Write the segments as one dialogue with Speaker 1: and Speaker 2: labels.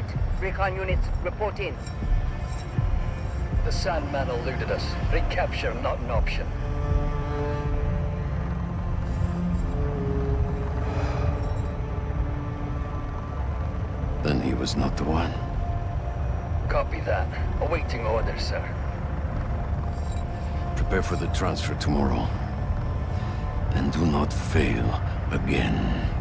Speaker 1: arena are nearly complete. Recon units, report in.
Speaker 2: The Sandman eluded us. Recapture not an option.
Speaker 3: Then he was not the one.
Speaker 2: Copy that. Awaiting orders, sir.
Speaker 3: Prepare for the transfer tomorrow. And do not fail again.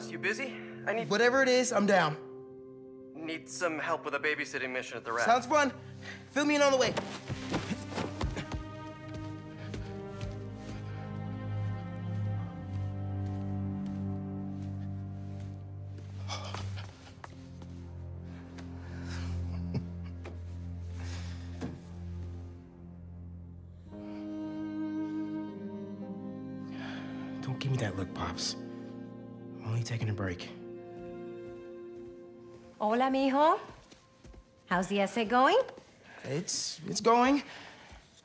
Speaker 4: Hey you busy? I need
Speaker 5: Whatever it is, I'm down.
Speaker 4: need some help with a babysitting mission at the raft.
Speaker 5: Sounds fun. Fill me in on the way. Don't give me that look, Pops. Taking a break.
Speaker 6: Hola, mijo. How's the essay going?
Speaker 5: It's it's going.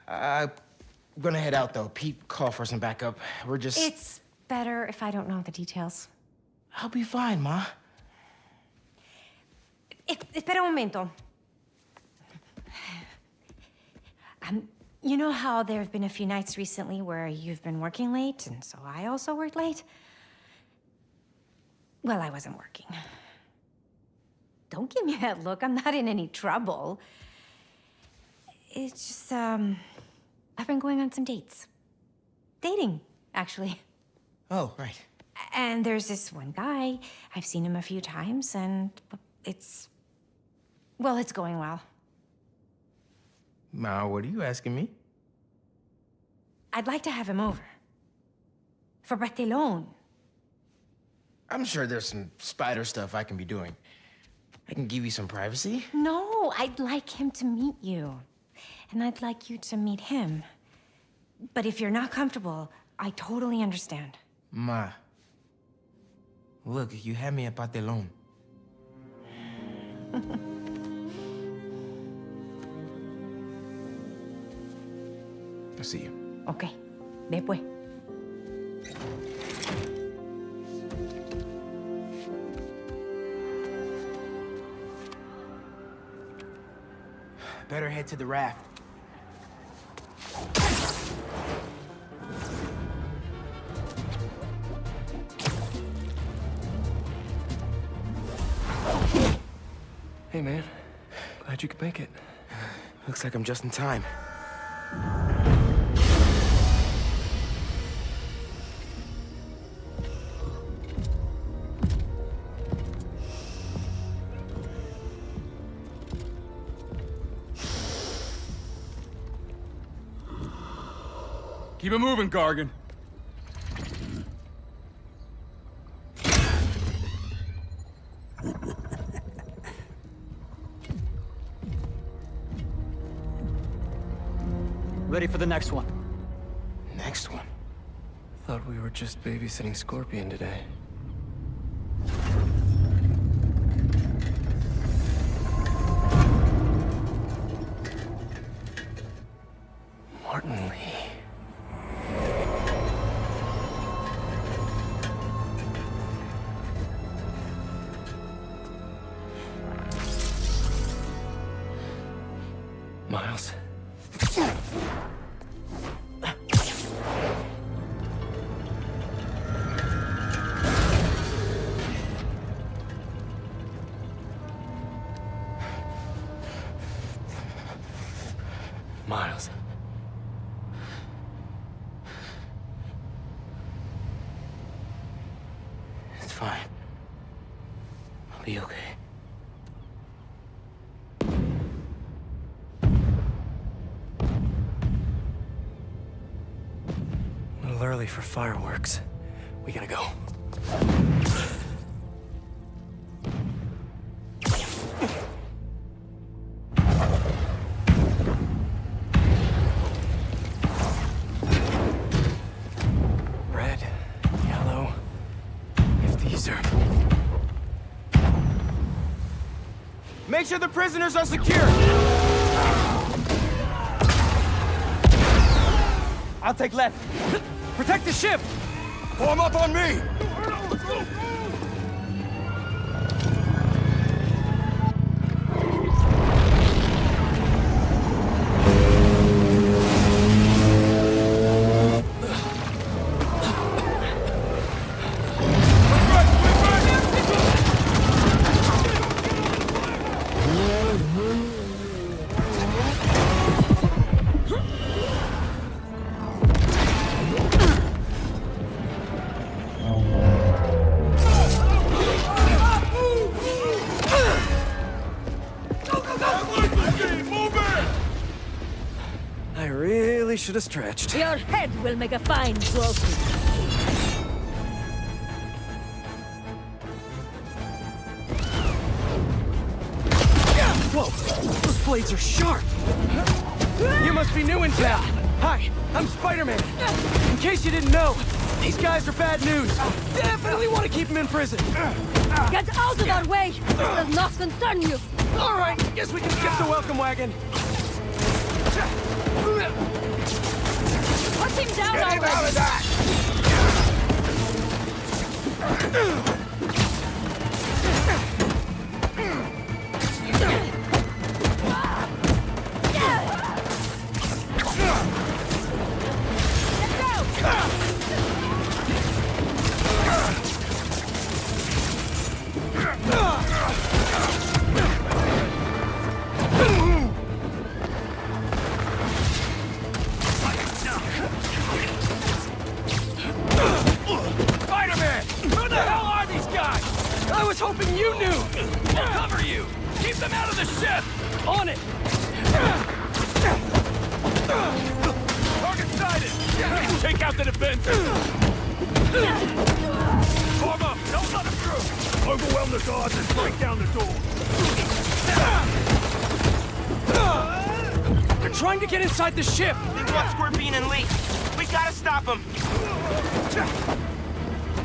Speaker 5: Uh, I'm gonna head out though. Pete called for some backup. We're just.
Speaker 6: It's better if I don't know the details.
Speaker 5: I'll be fine, ma.
Speaker 6: Espera un momento. Um, you know how there have been a few nights recently where you've been working late, and so I also worked late? Well, I wasn't working. Don't give me that look. I'm not in any trouble. It's just, um, I've been going on some dates. Dating, actually.
Speaker 5: Oh, right.
Speaker 6: And there's this one guy. I've seen him a few times, and it's. Well, it's going well.
Speaker 5: Ma, what are you asking me?
Speaker 6: I'd like to have him over. For pastelón.
Speaker 5: I'm sure there's some spider stuff I can be doing. I can give you some privacy.
Speaker 6: No, I'd like him to meet you. And I'd like you to meet him. But if you're not comfortable, I totally understand.
Speaker 5: Ma. Look, you had me at pastelón. I'll see you.
Speaker 6: Ok, después.
Speaker 5: Better head to the raft.
Speaker 7: Hey, man. Glad you could make it.
Speaker 5: Looks like I'm just in time.
Speaker 8: It moving, Gargan.
Speaker 9: Ready for the next one.
Speaker 5: Next one.
Speaker 7: Thought we were just babysitting Scorpion today.
Speaker 5: be okay?
Speaker 7: A little early for fireworks. We gotta go.
Speaker 5: Make sure the prisoners are secure! I'll take left. Protect the ship!
Speaker 8: Form up on me!
Speaker 7: Should have stretched.
Speaker 9: Your head will make a fine trophy.
Speaker 7: Whoa! Those blades are sharp! You must be new in town! Hi, I'm Spider-Man! In case you didn't know, these guys are bad news! Definitely want to keep them in prison!
Speaker 9: Get out of our way! This does not concern you!
Speaker 7: Alright, guess we can skip the welcome wagon!
Speaker 9: Put him down already!
Speaker 7: Spider-Man! The guards and break down the door! They're trying to get inside the ship!
Speaker 5: They want Scorpion and Li. We gotta stop them.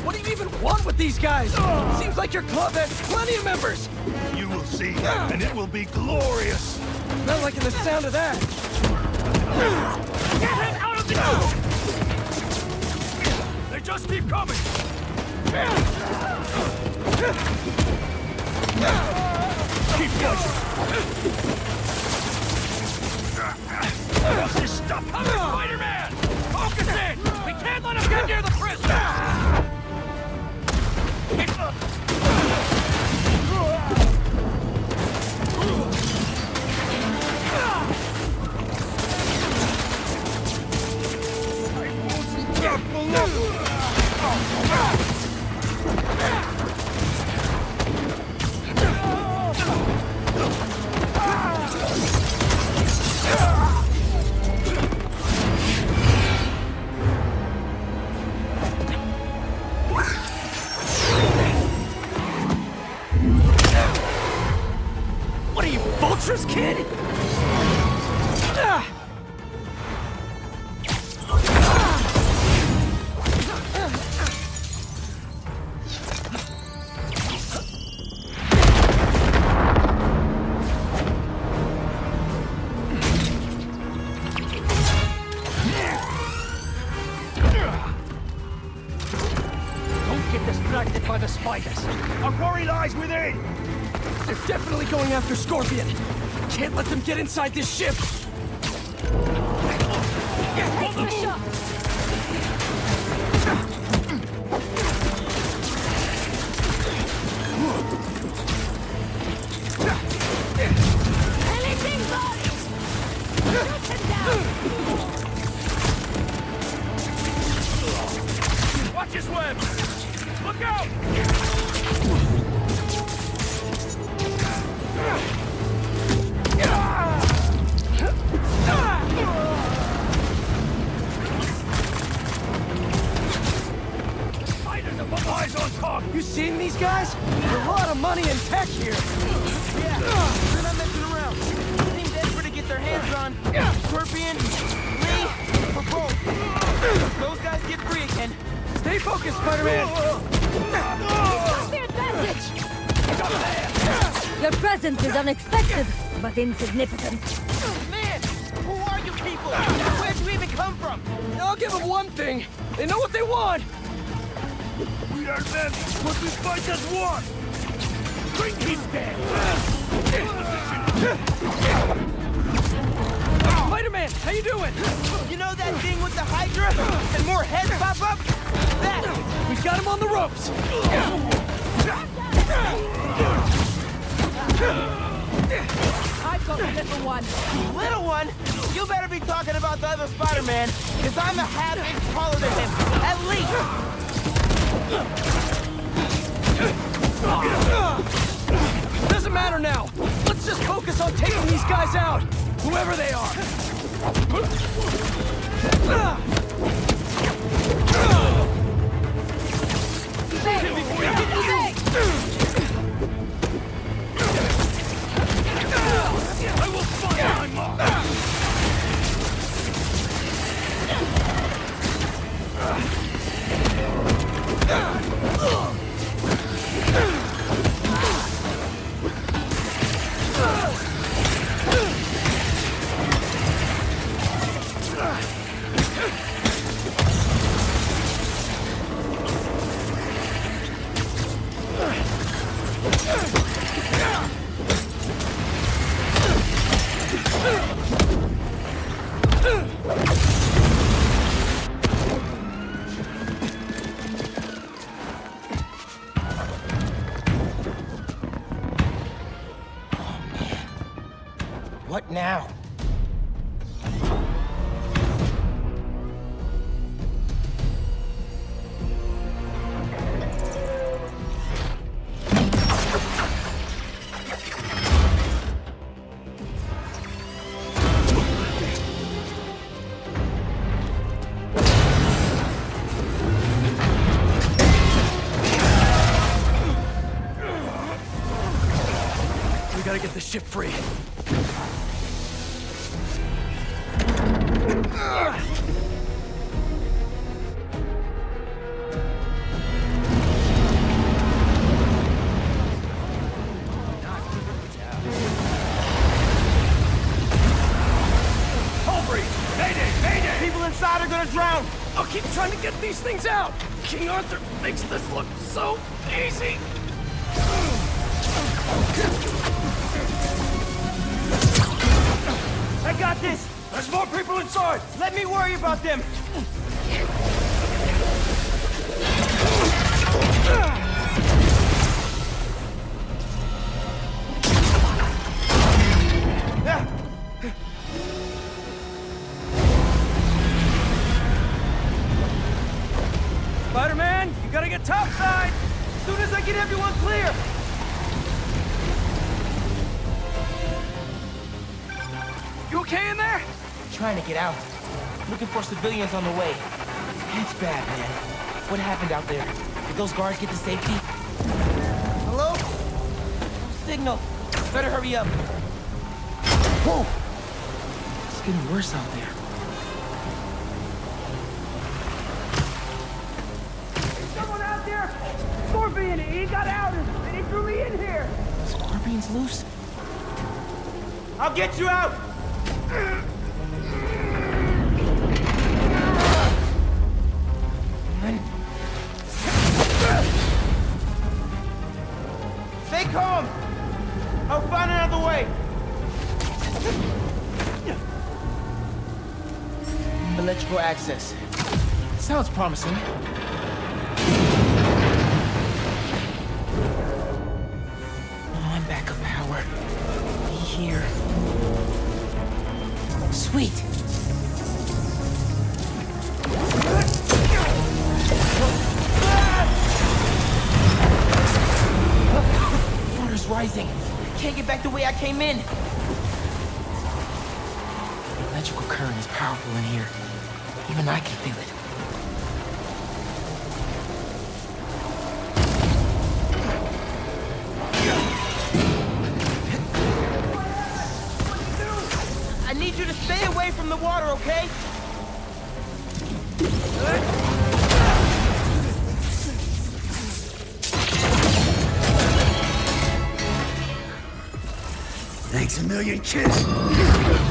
Speaker 7: What do you even want with these guys? Seems like your club has plenty of members!
Speaker 8: You will see, and it will be glorious!
Speaker 7: Not liking the sound of that!
Speaker 8: Get him out of the door! They just keep coming! Keep pushing! Spider-Man! Focus in! We can't let him get near the prisoners!
Speaker 7: Definitely going after Scorpion. Can't let them get inside this ship.
Speaker 9: Anything but! Shoot him down!
Speaker 8: Watch his web! Look out!
Speaker 7: Guys? There's a lot of money and tech here.
Speaker 5: Yeah, they're not messing around. Seem desperate to get their hands on Scorpion, Li, or both. Those guys get free again.
Speaker 7: Stay focused, Spider-Man.
Speaker 9: The advantage! Your presence is unexpected, but insignificant.
Speaker 5: Man, who are you people? Where'd you even come from?
Speaker 7: I'll give them one thing. They know what they want.
Speaker 8: We are men, but we fight as one! Bring him dead!
Speaker 7: Spider-Man, how you doing?
Speaker 5: You know that thing with the Hydra? And more heads pop up? That!
Speaker 7: We got him on the ropes.
Speaker 9: I've got the little one.
Speaker 5: Little one, you better be talking about the other Spider-Man, because I'm a half inch taller than him, at least.
Speaker 7: Doesn't matter now. Let's just focus on taking these guys out, whoever they are.
Speaker 5: What now?
Speaker 7: I'll keep trying to get these things out. King Arthur makes this look so easy.
Speaker 5: I got this!
Speaker 8: There's more people inside!
Speaker 5: Let me worry about them! Trying to get out. Looking for civilians on the way. It's bad, man. What happened out there? Did those guards get to safety? Hello? Signal. Better hurry up. Whoa! It's getting worse out there.
Speaker 7: Someone out there! Scorpion, he got out and he threw me in here.
Speaker 5: Scorpion's loose? I'll get you out! Access. Sounds promising. Oh, I'm back up power. Be Here. Sweet. Water's rising. Can't get back the way I came in. The electrical current is powerful in here. Even I can feel it. I need you to stay away from the water, okay?
Speaker 3: Thanks a million,
Speaker 10: kids.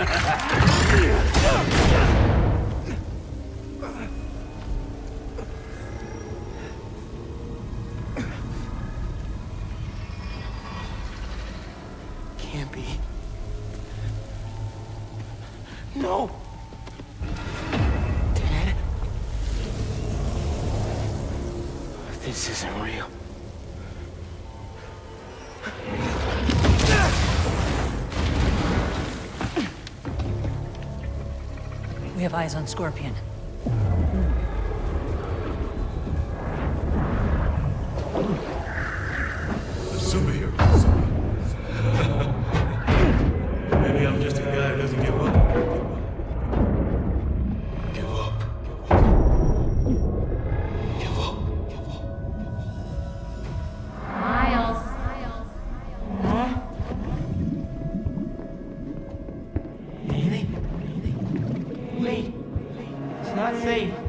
Speaker 10: eyes on Scorpion.
Speaker 5: It's not safe.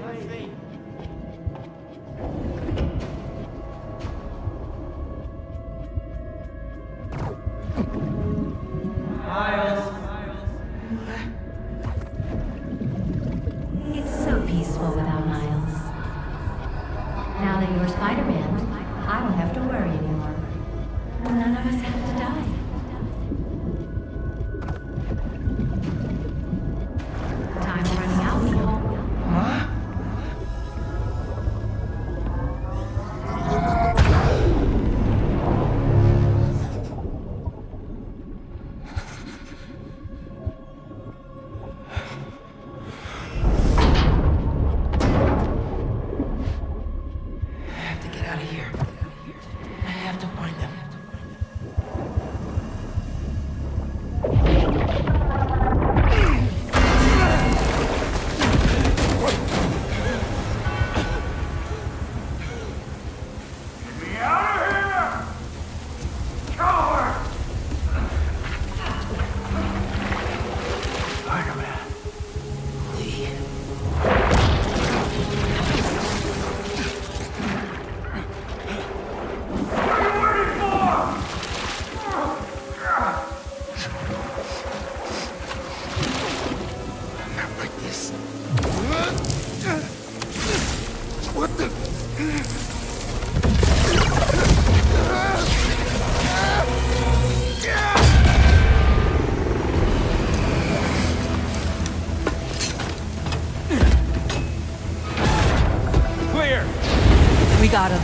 Speaker 10: Got him.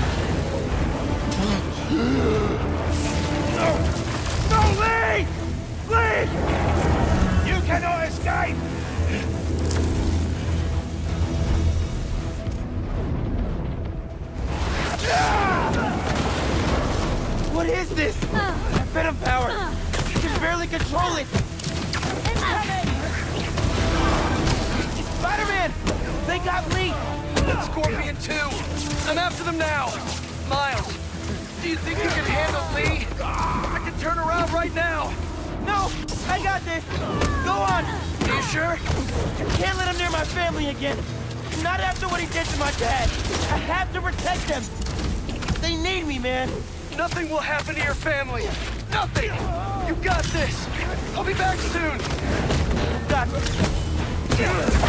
Speaker 8: No, No, Li! Li! You cannot escape!
Speaker 5: What is this? Venom power. I can barely control it. Spider-Man! They got Li!
Speaker 7: Scorpion 2! I'm after them now! Miles, do you think you can handle Li? I can turn around right now!
Speaker 5: No! I got this! Go on!
Speaker 7: Are you sure?
Speaker 5: I can't let him near my family again! Not after what he did to my dad! I have to protect them! They need me, man!
Speaker 7: Nothing will happen to your family! Nothing! You got this! I'll be back soon!
Speaker 5: Got this!
Speaker 9: You're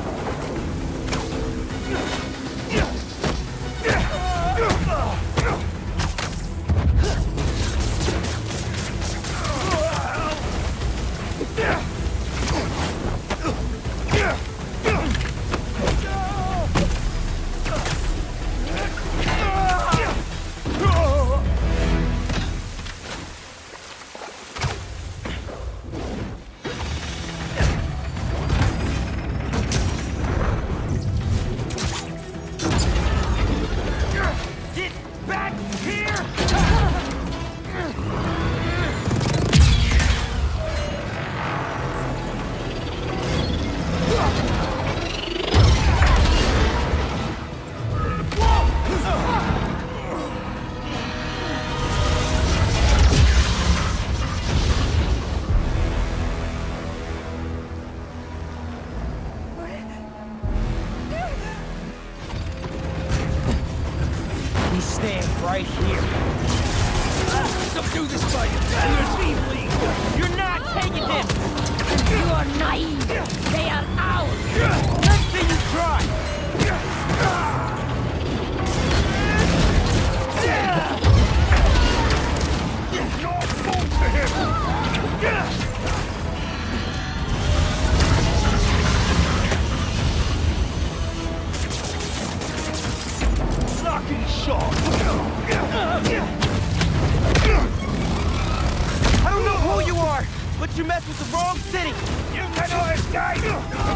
Speaker 5: but you messed with the wrong city. You cannot escape.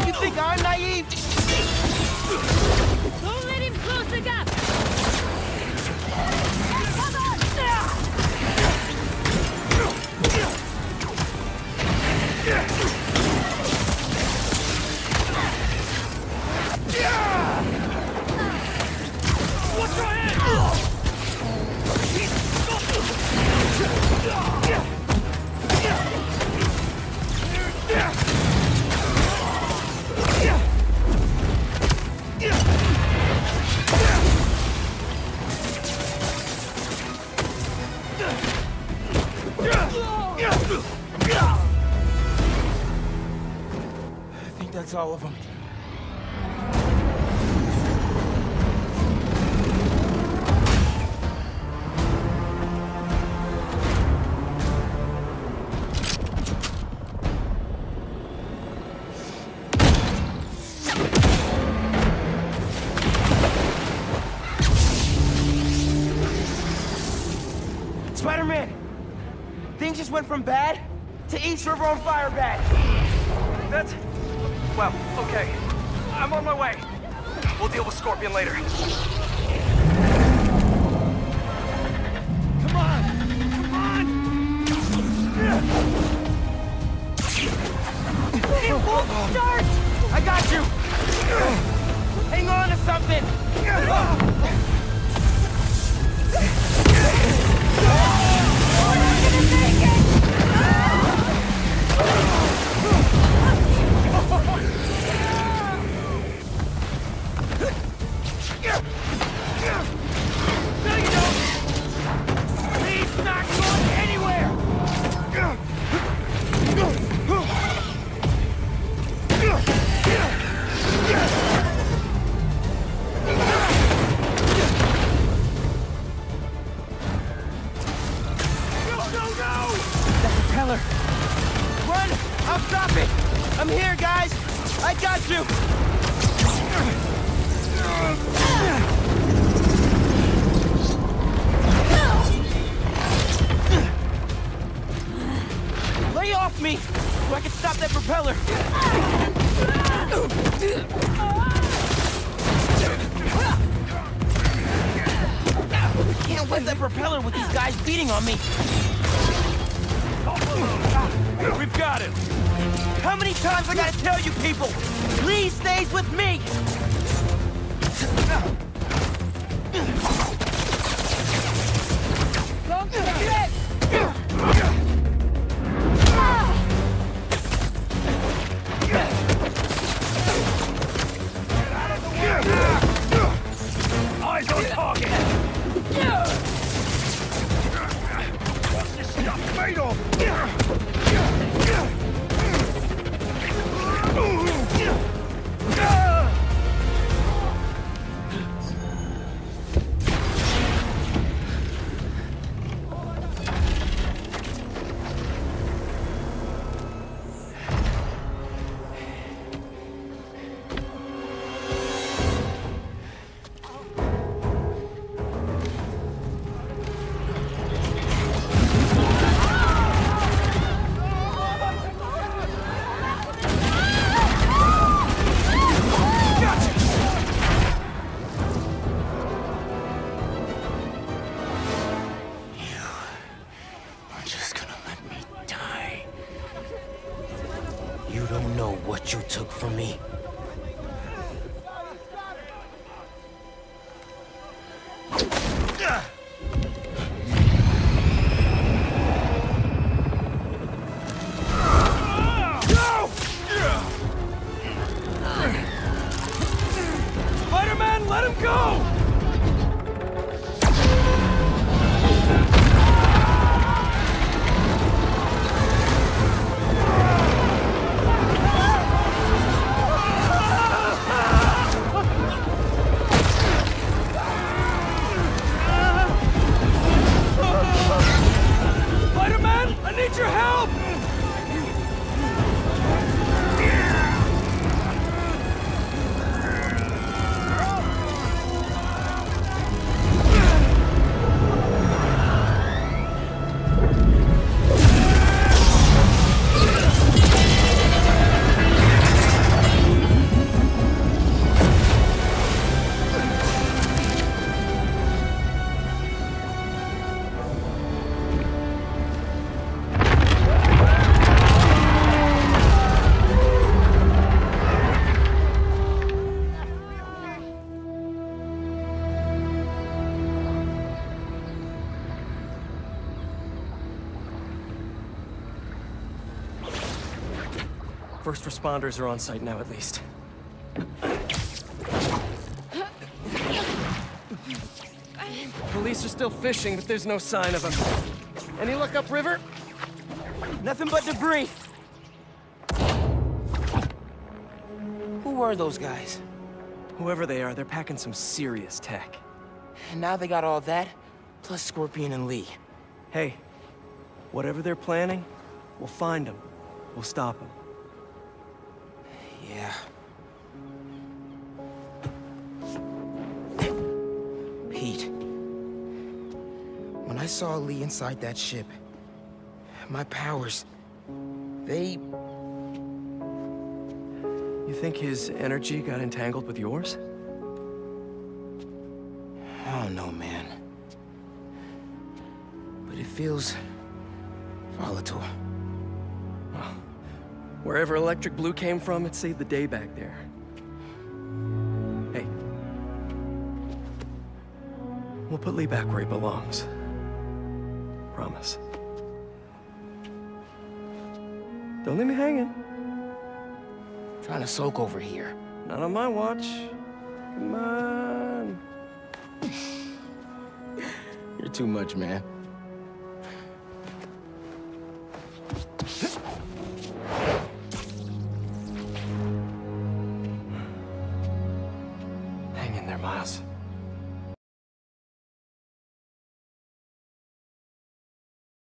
Speaker 5: You think I'm naive?
Speaker 9: Don't let him close the gap. Come on.
Speaker 8: What's your hand?
Speaker 5: That's all of them. Spider-Man! Things just went from bad to East River on fire bad.
Speaker 7: That's... Okay. I'm on my way. We'll deal with Scorpion later.
Speaker 5: Come on! Come on!
Speaker 9: It won't start.
Speaker 5: I got you! Hang on to something! Guys beating on me!
Speaker 8: We've got him!
Speaker 5: How many times I gotta tell you people? Li stays with me!
Speaker 8: Eyes on target! What's
Speaker 4: First responders are on site now, at least.
Speaker 7: Police are still fishing, but there's no sign of them. Any luck upriver?
Speaker 5: Nothing but debris. Who were those guys?
Speaker 7: Whoever they are, they're packing some serious tech.
Speaker 5: And now they got all that, plus Scorpion and Li.
Speaker 7: Hey, whatever they're planning, we'll find them. We'll stop them.
Speaker 5: Yeah. Pete. When I saw Li inside that ship, my powers, they...
Speaker 7: You think his energy got entangled with yours?
Speaker 5: I don't know, man. But it feels... volatile.
Speaker 7: Wherever Electric Blue came from, it saved the day back there. Hey. We'll put Li back where he belongs. Promise. Don't leave me hanging.
Speaker 5: Trying to soak over here.
Speaker 7: Not on my watch. Come on.
Speaker 5: You're too much, man.